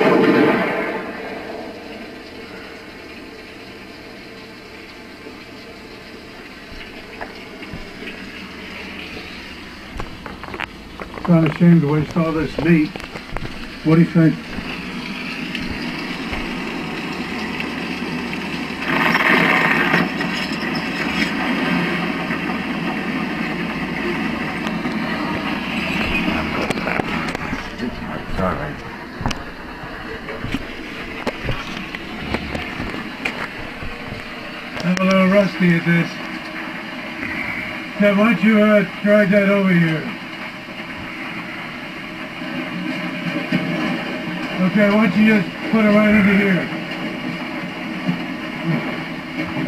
Kind of shame to waste all this meat. What do you think? All right. I'm a little rusty at this. Ted, why don't you uh, drag that over here? Okay, why don't you just put it right under here?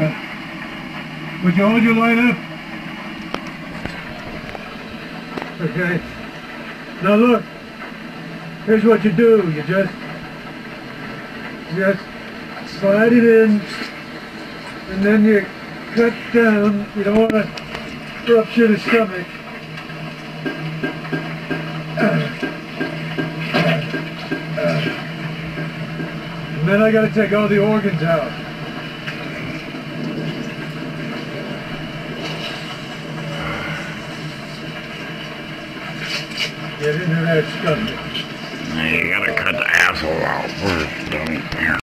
Uh, would you hold your light up? Okay. Now look, here's what you do. You just, just slide it in and then you cut down. You don't want to rupture the stomach. And then I got to take all the organs out. Get into that stomach. You gotta cut